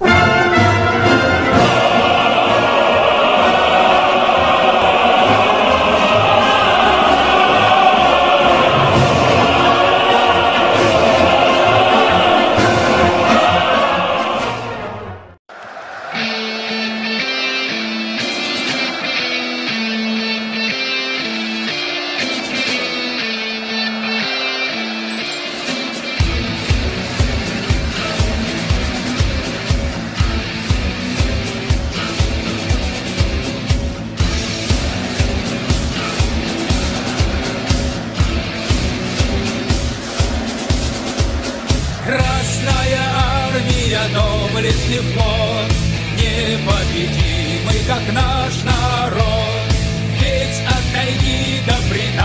you. Красная армия, доблестный флот, Непобедимый, как наш народ. Ведь от тайги до Британии